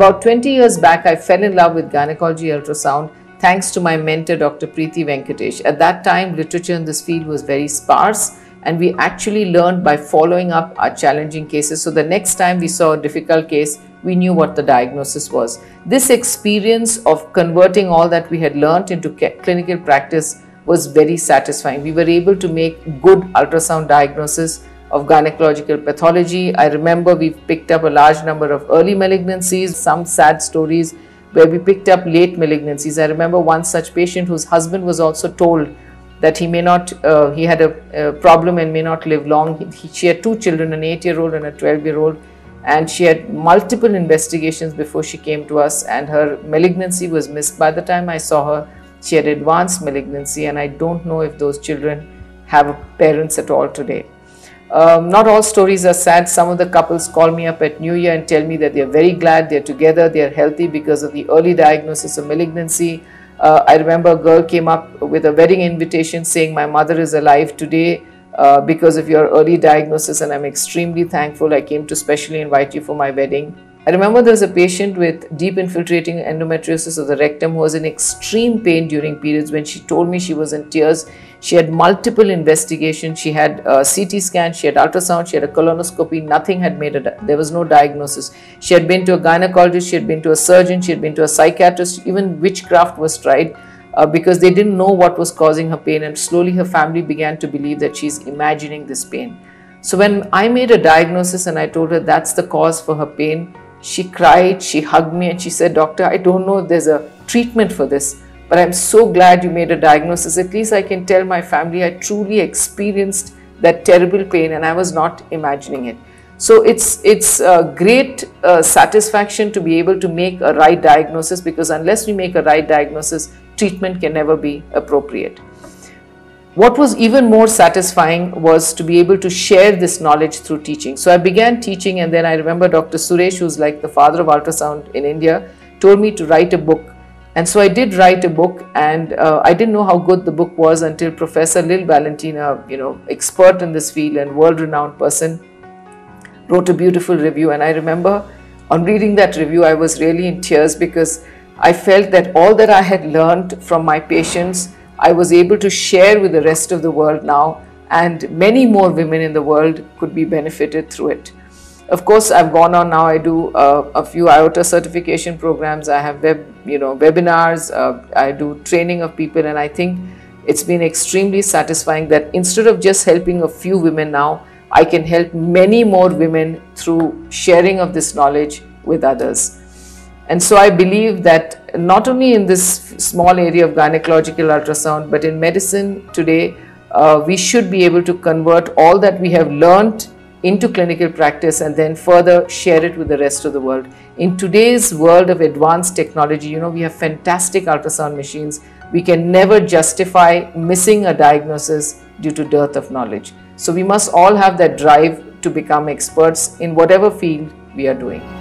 about 20 years back, I fell in love with gynecology ultrasound thanks to my mentor, Dr. Preeti Venkatesh. At that time, literature in this field was very sparse, and we actually learned by following up our challenging cases. So the next time we saw a difficult case, we knew what the diagnosis was. This experience of converting all that we had learned into clinical practice was very satisfying. We were able to make good ultrasound diagnosis of gynecological pathology. I remember we picked up a large number of early malignancies, some sad stories where we picked up late malignancies. I remember one such patient whose husband was also told that he may not, uh, he had a, a, problem and may not live long. He, she had two children, an 8 year old and a 12 year old, and she had multiple investigations before she came to us, and her malignancy was missed. By the time I saw her, she had advanced malignancy, and I don't know if those children have parents at all today. Um, not all stories are sad. Some of the couples call me up at New Year and tell me that they're very glad they're together, they're healthy because of the early diagnosis of malignancy. Uh, I remember a girl came up with a wedding invitation saying, My mother is alive today uh, because of your early diagnosis, and I'm extremely thankful. I came to specially invite you for my wedding. I remember there was a patient with deep infiltrating endometriosis of the rectum who was in extreme pain during periods when she told me she was in tears. She had multiple investigations. She had a CT scan, she had ultrasound, she had a colonoscopy. Nothing had made a, there was no diagnosis. She had been to a gynecologist, she had been to a surgeon, she had been to a psychiatrist, even witchcraft was tried. Uh, because they didn't know what was causing her pain, and slowly her family began to believe that she's imagining this pain. So, when I made a diagnosis and I told her that's the cause for her pain, she cried, she hugged me, and she said, Doctor, I don't know if there's a treatment for this, but I'm so glad you made a diagnosis. At least I can tell my family I truly experienced that terrible pain and I was not imagining it. So it's it's a great uh, satisfaction to be able to make a right diagnosis because unless we make a right diagnosis, treatment can never be appropriate. What was even more satisfying was to be able to share this knowledge through teaching. So I began teaching, and then I remember Dr. Suresh, who's like the father of ultrasound in India, told me to write a book. And so I did write a book, and uh, I didn't know how good the book was until Professor Lil Valentina, you know, expert in this field and world-renowned person, wrote a beautiful review. And I remember on reading that review, I was really in tears because I felt that all that I had learned from my patients I was able to share with the rest of the world now, and many more women in the world could be benefited through it. Of course, I've gone on now. I do uh, a few IOTA certification programs. I have web, you know, webinars. Uh, I do training of people, and I think it's been extremely satisfying that instead of just helping a few women now, I can help many more women through sharing of this knowledge with others. And so I believe that not only in this small area of gynecological ultrasound, but in medicine today, uh, we should be able to convert all that we have learned into clinical practice and then further share it with the rest of the world. In today's world of advanced technology, you know, we have fantastic ultrasound machines. We can never justify missing a diagnosis due to dearth of knowledge. So we must all have that drive to become experts in whatever field we are doing.